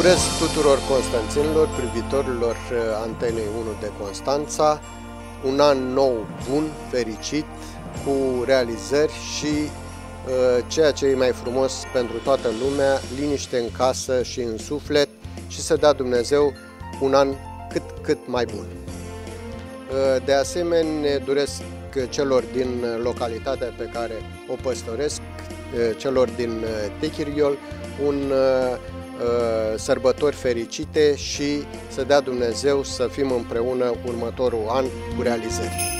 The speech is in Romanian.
Urez tuturor constanțenilor, privitorilor uh, Antenei 1 de Constanța, un an nou bun, fericit, cu realizări și uh, ceea ce e mai frumos pentru toată lumea, liniște în casă și în suflet și să dea Dumnezeu un an cât, cât mai bun. Uh, de asemenea, doresc celor din localitatea pe care o păstoresc, uh, celor din uh, Techiriol, un uh, Uh, sărbători fericite și să dea Dumnezeu să fim împreună următorul an cu realizări.